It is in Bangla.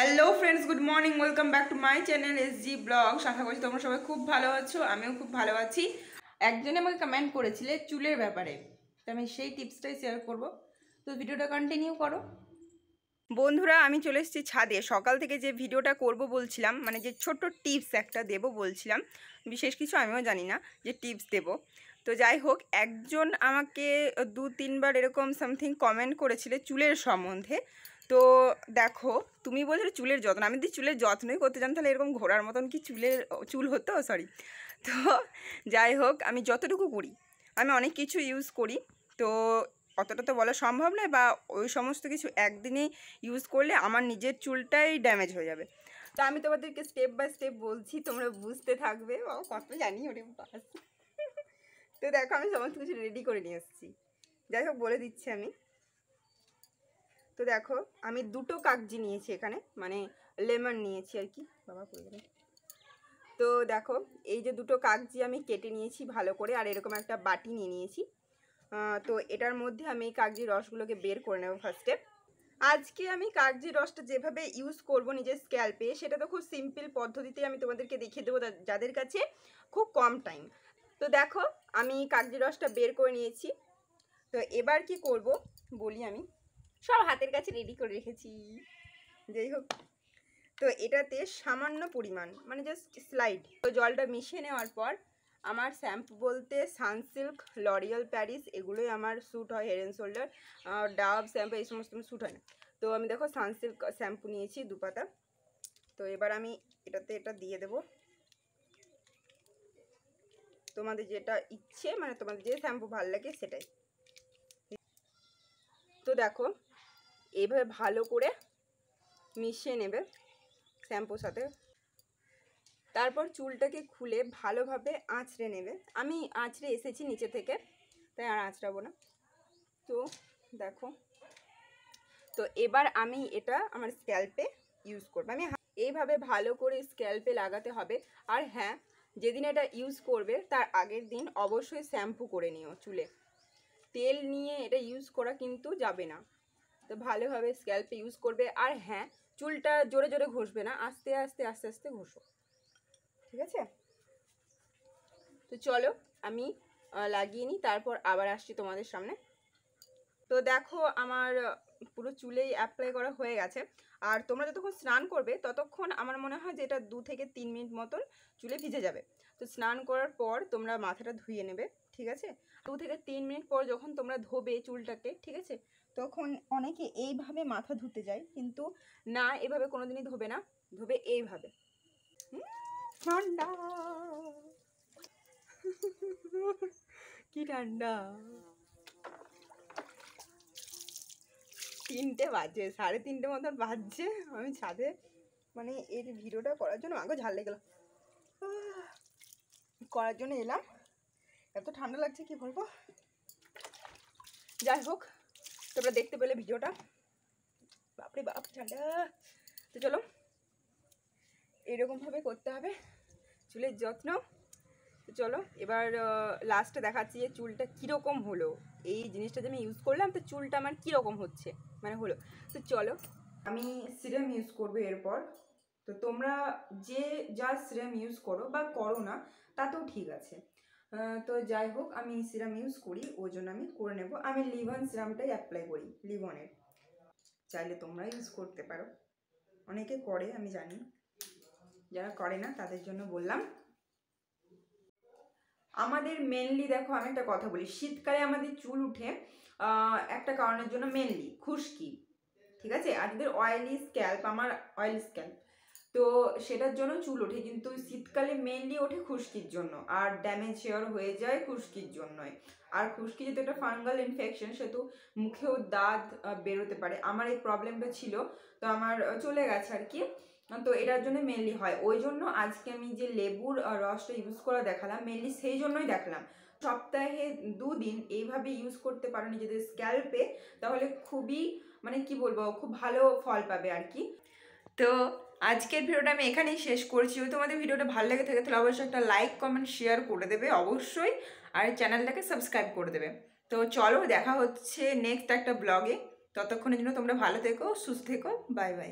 Hello friends good morning welcome back to my channel S G blog আশা করছি তোমরা সবাই খুব ভালো আছো, আমিও খুব ভালো আছি। একজনে আমাকে কমেন্ট করেছিলে চুলের ব্যাপারে। তো আমি সেই টিপসটাই শেয়ার করব। তো ভিডিওটা কন্টিনিউ করো। বন্ধুরা, আমি চলে এসেছি ছাদে। সকাল থেকে যে ভিডিওটা করব বলছিলাম মানে যে ছোট্ট টিপস একটা দেব বলছিলাম, বিশেষ কিছু আমিও জানি না যে টিপস দেব। তো যাই হোক, একজন আমাকে দু তিনবার এরকম সামথিং কমেন্ট করেছিলে চুলের সম্বন্ধে। তো দেখো, তুমি বলছো চুলের যত্ন। আমি যদি চুলের যত্নই করতে জান তাহলে এরকম ঘোরার মতন কি চুলের, চুল হতো? সরি তো যাই হোক, আমি যতটুকু করি, আমি অনেক কিছু ইউজ করি। তো অতটা তো বলা সম্ভব নয়, বা ওই সমস্ত কিছু একদিনে ইউজ করলে আমার নিজের চুলটাই ড্যামেজ হয়ে যাবে। তো আমি তোমাদেরকে স্টেপ বাই স্টেপ বলছি, তোমরা বুঝতে থাকবে। ও কত জানি ওরে বাস। তো দেখো, আমি সমস্ত কিছু রেডি করে নিয়ে এসেছি। যাই হোক, বলে দিচ্ছি আমি। তো দেখো, আমি দুটো কাগজি নিয়েছি এখানে মানে লেমন নিয়েছি আর কি। বাবা তো দেখো, এই যে দুটো কাগজি আমি কেটে নিয়েছি ভালো করে, আর এরকম একটা বাটি নিয়ে নিয়েছি। তো এটার মধ্যে আমি এই কাগজি রসগুলোকে বের করে নেব ফার্স্টে আজকে আমি কাগজি রসটা যেভাবে ইউজ করব নিজের স্ক্যাল্পে সেটা তো খুব সিম্পল পদ্ধতিতে আমি তোমাদেরকে দেখিয়ে দেবো যাদের কাছে খুব কম টাইম তো দেখো, আমি কাগজি রসটা বের করে নিয়েছি। তো এবার কি করব, বলি আমি। সব হাতের কাছে রেডি করে রেখেছি। যাই হোক, তো এটাতে সামান্য পরিমাণ মানে জাস্ট স্লাইড তো জলটা মিশিয়ে নেওয়ার পর আমার শ্যাম্পু বলতে সানসিল্ক লরিয়াল প্যারিস এগুলোই আমার স্যুট হয় head and shoulder Dove shampoo এই সমস্ত শ্যুট হয় না। তো আমি দেখো সানসিল্ক শ্যাম্পু নিয়েছি দু পাতা তো এবার আমি এটাতে এটা দিয়ে দেব। তোমাদের যেটা ইচ্ছে মানে তোমাদের যে শ্যাম্পু ভালো লাগে সেটাই। তো দেখো এইভাবে ভালো করে মিশিয়ে নেবে শ্যাম্পুর সাথে। তারপর চুলটাকে খুলে ভালোভাবে আঁচড়ে নেবে। আমি আঁচড়ে এসেছি নিচে থেকে, তাই আর আঁচড়াবো না। তো দেখো, তো এবার আমি এটা আমার স্ক্যাল্পে ইউজ করব। আমি এইভাবে ভালো করে স্ক্যাল্পে লাগাতে হবে। আর হ্যাঁ যেদিন এটা ইউজ করবে, তার আগের দিন অবশ্যই শ্যাম্পু করে নিও চুলে। তেল নিয়ে এটা ইউজ করা কিন্তু যাবে না। তো ভালোভাবে স্ক্যাল্পে ইউজ করবে। আর হ্যাঁ চুলটা জোরে জোরে ঘষবে না, আস্তে আস্তে আস্তে আস্তে ঘষো। ঠিক আছে? তো চলো, আমি লাগিয়ে নিই, তারপর আবার আসছি তোমাদের সামনে। তো দেখো, আমার পুরো চুলেই অ্যাপ্লাই করা হয়ে গেছে। আর তোমরা যতক্ষণ স্নান করবে, ততক্ষণ আমার মনে হয় যে এটা দু থেকে তিন মিনিট মতন চুলে ভিজে যাবে। তো স্নান করার পর তোমরা মাথাটা ধুয়ে নেবে, ঠিক আছে? দু থেকে তিন মিনিট পর যখন তোমরা ধোবে চুলটাকে, ঠিক আছে? তখন অনেকে এইভাবে মাথা ধুতে যায় কিন্তু না এভাবে কোনোদিনই ধোবে না ধোবে এইভাবে। ঠান্ডা। কি ঠান্ডা। তিনটে বাজে সাড়ে তিনটে মতন বাজছে। আমি ছাদে মানে এর ভিডিওটা করার জন্য আগে ঝাল লেগে করার জন্য এলাম। এত ঠান্ডা লাগছে কি বলব? যাই হোক তোমরা দেখতে পেলে ভিডিওটা। বাপরে বাপ ঠান্ডা তো চলো, এরকমভাবে করতে হবে, চুলের যত্ন। তো চলো, এবার লাস্টে দেখাচ্ছি যে চুলটা কীরকম হলো। এই জিনিসটা যে আমি ইউজ করলাম, তো চুলটা আমার কীরকম হচ্ছে? মানে হলো। তো চলো। আমি সিরাম ইউজ করব এরপর। তো তোমরা যে, যা সিরাম ইউজ করো বা করো না, তাতেও ঠিক আছে। তো যাই হোক, আমি সিরাম ইউজ করি, ওই জন্য আমি করে নেব। আমি লিভন সিরামটাই অ্যাপ্লাই করি লিভনের চাইলে তোমরা ইউজ করতে পারো। অনেকে করে, আমি জানি। যারা করে না, তাদের জন্য বললাম। আমাদের মেনলি দেখো, আমি একটা কথা বলি। শীতকালে আমাদের চুল উঠে একটা কারণের জন্য মেনলি খুশকি, ঠিক আছে? আর যাদের অয়েলি স্ক্যাল্প আমার অয়েলি স্ক্যাল্প তো সেটার জন্য চুল ওঠে, কিন্তু শীতকালে মেনলি ওঠে খুশকির জন্য, আর ড্যামেজ হেয়ার হয়ে যায় খুশকির জন্যই। আর খুশকি যেহেতু একটা ফাঙ্গাল ইনফেকশন সেহেতু মুখেও দাঁত বেরোতে পারে। আমার এই প্রবলেমটা ছিল, তো আমার চলে গেছে আর কি। তো এটার জন্য মেনলি হয়। ওই জন্য আজকে আমি যে লেবুর রসটা ইউজ করা দেখালাম মেনলি সেই জন্যই দেখালাম। সপ্তাহে দুদিন এইভাবে ইউজ করতে পারো নিজেদের স্ক্যাল্পে তাহলে খুবই মানে কি বলব, খুব ভালো ফল পাবে আর কি। তো আজকের ভিডিওটা আমি এখানেই শেষ করছি। যদি তোমাদের ভিডিওটা ভালো লেগে থাকে, তাহলে অবশ্যই একটা লাইক কমেন্ট শেয়ার করে দেবে অবশ্যই। আর চ্যানেলটাকে সাবস্ক্রাইব করে দেবে। তো চলো, দেখা হচ্ছে নেক্সট একটা ব্লগে ততক্ষণের জন্য তোমরা ভালো থেকো, সুস্থ থেকো। Bye bye